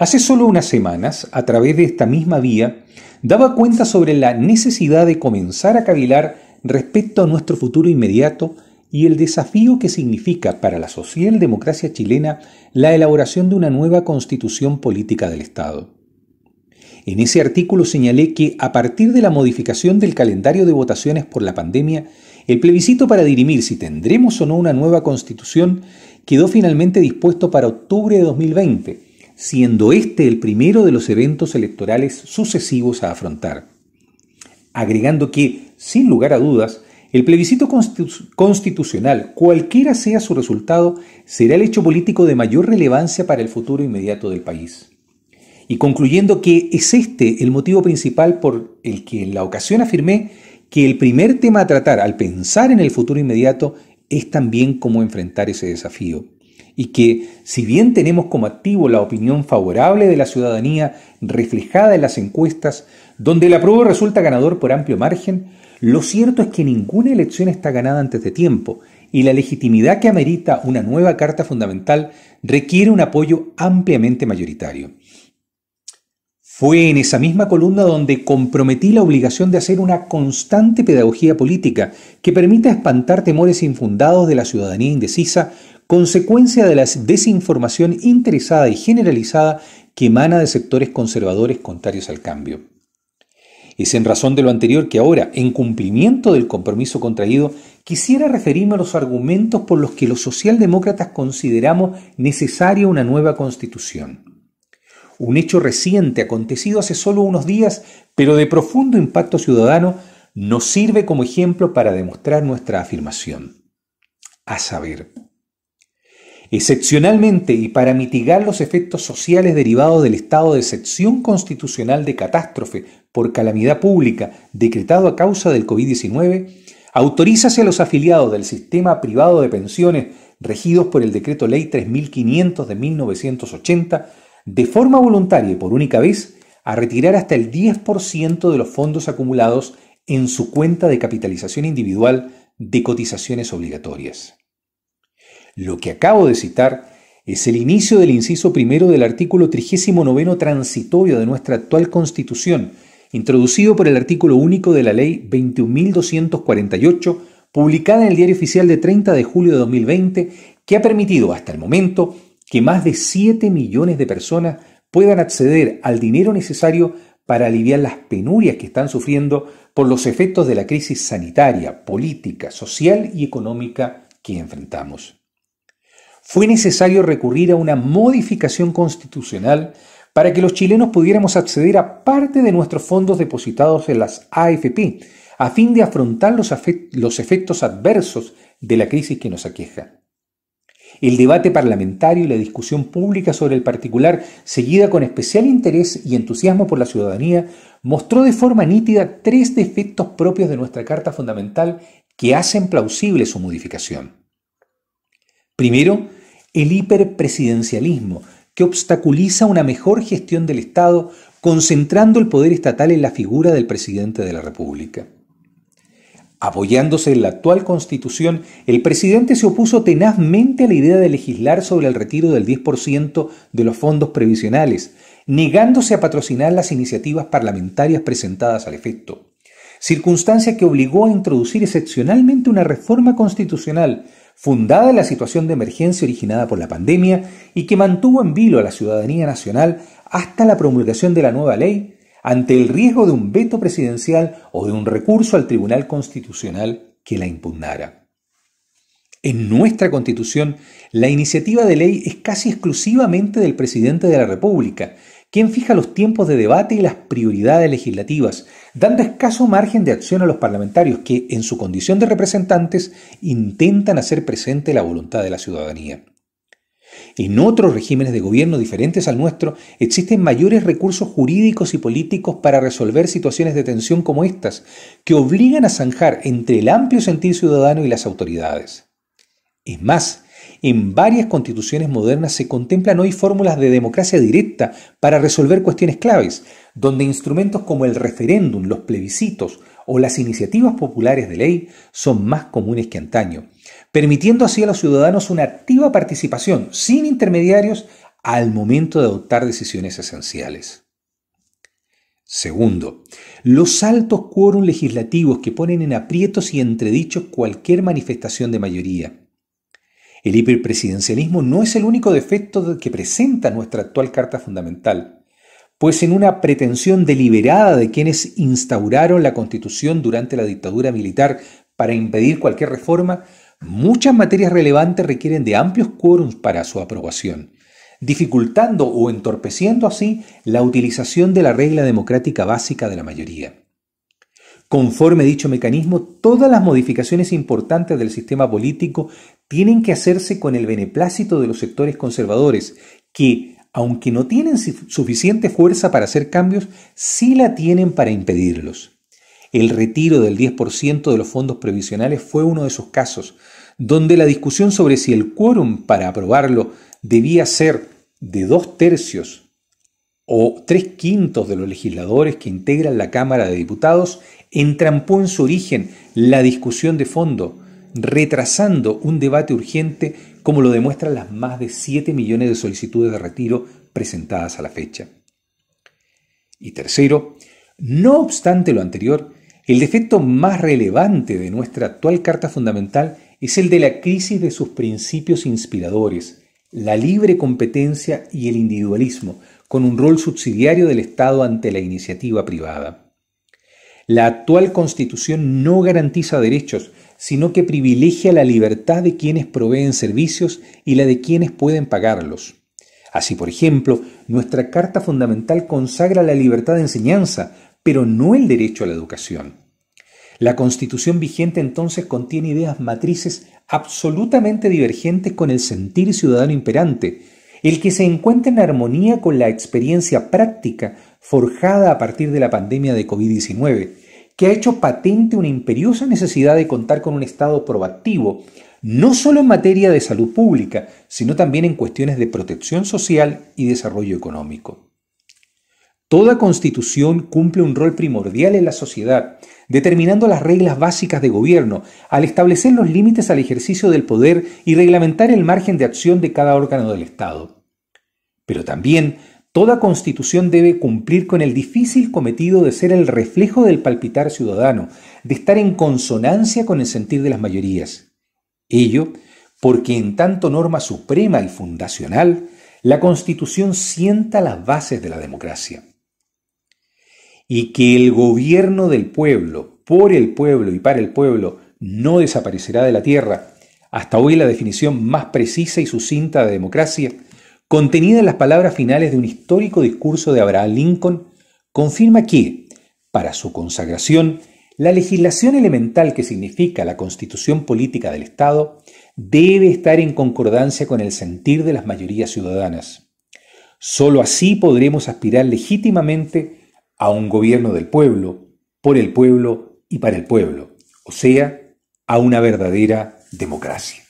Hace solo unas semanas, a través de esta misma vía, daba cuenta sobre la necesidad de comenzar a cavilar respecto a nuestro futuro inmediato y el desafío que significa para la socialdemocracia chilena la elaboración de una nueva constitución política del Estado. En ese artículo señalé que a partir de la modificación del calendario de votaciones por la pandemia, el plebiscito para dirimir si tendremos o no una nueva constitución quedó finalmente dispuesto para octubre de 2020, siendo este el primero de los eventos electorales sucesivos a afrontar. Agregando que, sin lugar a dudas, el plebiscito constitucional, cualquiera sea su resultado, será el hecho político de mayor relevancia para el futuro inmediato del país. Y concluyendo que es este el motivo principal por el que en la ocasión afirmé que el primer tema a tratar al pensar en el futuro inmediato es también cómo enfrentar ese desafío. Y que, si bien tenemos como activo la opinión favorable de la ciudadanía reflejada en las encuestas, donde el apruebo resulta ganador por amplio margen, lo cierto es que ninguna elección está ganada antes de tiempo y la legitimidad que amerita una nueva Carta Fundamental requiere un apoyo ampliamente mayoritario. Fue en esa misma columna donde comprometí la obligación de hacer una constante pedagogía política que permita espantar temores infundados de la ciudadanía indecisa, consecuencia de la desinformación interesada y generalizada que emana de sectores conservadores contrarios al cambio. Es en razón de lo anterior que ahora, en cumplimiento del compromiso contraído, quisiera referirme a los argumentos por los que los socialdemócratas consideramos necesaria una nueva constitución. Un hecho reciente, acontecido hace solo unos días, pero de profundo impacto ciudadano, nos sirve como ejemplo para demostrar nuestra afirmación. A saber, Excepcionalmente y para mitigar los efectos sociales derivados del estado de excepción constitucional de catástrofe por calamidad pública decretado a causa del COVID-19, autorízase a los afiliados del sistema privado de pensiones regidos por el Decreto Ley 3500 de 1980, de forma voluntaria y por única vez, a retirar hasta el 10% de los fondos acumulados en su cuenta de capitalización individual de cotizaciones obligatorias. Lo que acabo de citar es el inicio del inciso primero del artículo 39 transitorio de nuestra actual Constitución, introducido por el artículo único de la Ley 21.248, publicada en el Diario Oficial de 30 de julio de 2020, que ha permitido hasta el momento que más de 7 millones de personas puedan acceder al dinero necesario para aliviar las penurias que están sufriendo por los efectos de la crisis sanitaria, política, social y económica que enfrentamos fue necesario recurrir a una modificación constitucional para que los chilenos pudiéramos acceder a parte de nuestros fondos depositados en las AFP, a fin de afrontar los, efectos adversos de la crisis que nos aqueja. El debate parlamentario y la discusión pública sobre el particular, seguida con especial interés y entusiasmo por la ciudadanía, mostró de forma nítida tres defectos propios de nuestra Carta Fundamental que hacen plausible su modificación. Primero, el hiperpresidencialismo, que obstaculiza una mejor gestión del Estado, concentrando el poder estatal en la figura del presidente de la República. Apoyándose en la actual constitución, el presidente se opuso tenazmente a la idea de legislar sobre el retiro del 10% de los fondos previsionales, negándose a patrocinar las iniciativas parlamentarias presentadas al efecto. Circunstancia que obligó a introducir excepcionalmente una reforma constitucional fundada en la situación de emergencia originada por la pandemia y que mantuvo en vilo a la ciudadanía nacional hasta la promulgación de la nueva ley, ante el riesgo de un veto presidencial o de un recurso al Tribunal Constitucional que la impugnara. En nuestra Constitución, la iniciativa de ley es casi exclusivamente del presidente de la República quien fija los tiempos de debate y las prioridades legislativas, dando escaso margen de acción a los parlamentarios que, en su condición de representantes, intentan hacer presente la voluntad de la ciudadanía. En otros regímenes de gobierno diferentes al nuestro existen mayores recursos jurídicos y políticos para resolver situaciones de tensión como estas, que obligan a zanjar entre el amplio sentir ciudadano y las autoridades. Es más, en varias constituciones modernas se contemplan hoy fórmulas de democracia directa para resolver cuestiones claves, donde instrumentos como el referéndum, los plebiscitos o las iniciativas populares de ley son más comunes que antaño, permitiendo así a los ciudadanos una activa participación sin intermediarios al momento de adoptar decisiones esenciales. Segundo, los altos quórum legislativos que ponen en aprietos y entredichos cualquier manifestación de mayoría. El hiperpresidencialismo no es el único defecto que presenta nuestra actual Carta Fundamental, pues en una pretensión deliberada de quienes instauraron la Constitución durante la dictadura militar para impedir cualquier reforma, muchas materias relevantes requieren de amplios quórums para su aprobación, dificultando o entorpeciendo así la utilización de la regla democrática básica de la mayoría. Conforme dicho mecanismo, todas las modificaciones importantes del sistema político tienen que hacerse con el beneplácito de los sectores conservadores, que, aunque no tienen suficiente fuerza para hacer cambios, sí la tienen para impedirlos. El retiro del 10% de los fondos previsionales fue uno de esos casos, donde la discusión sobre si el quórum para aprobarlo debía ser de dos tercios o tres quintos de los legisladores que integran la Cámara de Diputados entrampó en su origen la discusión de fondo, retrasando un debate urgente como lo demuestran las más de 7 millones de solicitudes de retiro presentadas a la fecha. Y tercero, no obstante lo anterior, el defecto más relevante de nuestra actual Carta Fundamental es el de la crisis de sus principios inspiradores, la libre competencia y el individualismo, con un rol subsidiario del Estado ante la iniciativa privada. La actual Constitución no garantiza derechos, sino que privilegia la libertad de quienes proveen servicios y la de quienes pueden pagarlos. Así, por ejemplo, nuestra Carta Fundamental consagra la libertad de enseñanza, pero no el derecho a la educación. La Constitución vigente entonces contiene ideas matrices absolutamente divergentes con el sentir ciudadano imperante, el que se encuentra en armonía con la experiencia práctica forjada a partir de la pandemia de COVID-19, que ha hecho patente una imperiosa necesidad de contar con un Estado proactivo, no solo en materia de salud pública, sino también en cuestiones de protección social y desarrollo económico. Toda constitución cumple un rol primordial en la sociedad, determinando las reglas básicas de gobierno, al establecer los límites al ejercicio del poder y reglamentar el margen de acción de cada órgano del Estado. Pero también Toda constitución debe cumplir con el difícil cometido de ser el reflejo del palpitar ciudadano, de estar en consonancia con el sentir de las mayorías. Ello porque en tanto norma suprema y fundacional, la constitución sienta las bases de la democracia. Y que el gobierno del pueblo, por el pueblo y para el pueblo, no desaparecerá de la tierra, hasta hoy la definición más precisa y sucinta de democracia, contenida en las palabras finales de un histórico discurso de Abraham Lincoln, confirma que, para su consagración, la legislación elemental que significa la constitución política del Estado debe estar en concordancia con el sentir de las mayorías ciudadanas. Solo así podremos aspirar legítimamente a un gobierno del pueblo, por el pueblo y para el pueblo, o sea, a una verdadera democracia.